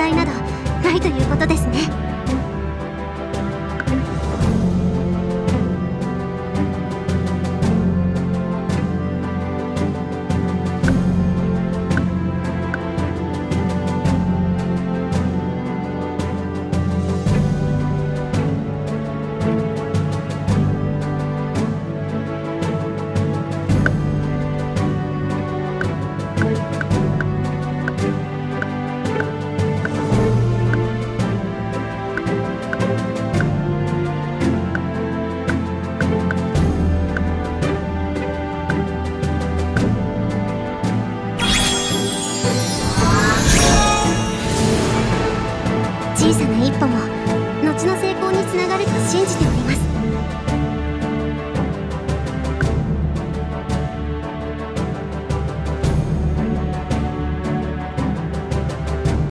態などないということですね。ことも後の成功につながると信じており